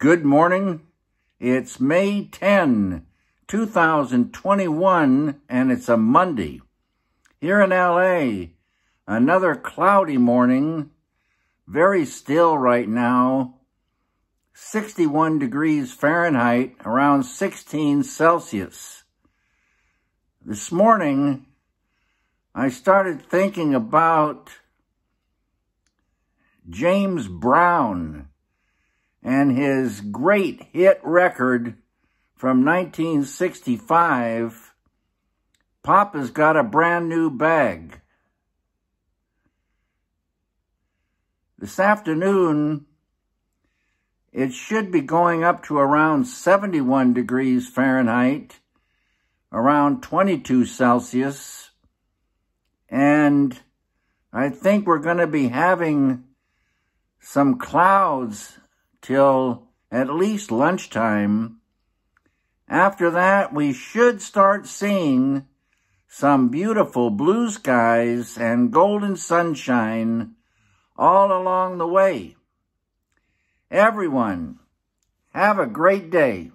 Good morning. It's May 10, 2021, and it's a Monday. Here in LA, another cloudy morning, very still right now, 61 degrees Fahrenheit, around 16 Celsius. This morning, I started thinking about James Brown and his great hit record from 1965, Papa's Got a Brand New Bag. This afternoon, it should be going up to around 71 degrees Fahrenheit, around 22 Celsius, and I think we're going to be having some clouds till at least lunchtime. After that, we should start seeing some beautiful blue skies and golden sunshine all along the way. Everyone, have a great day.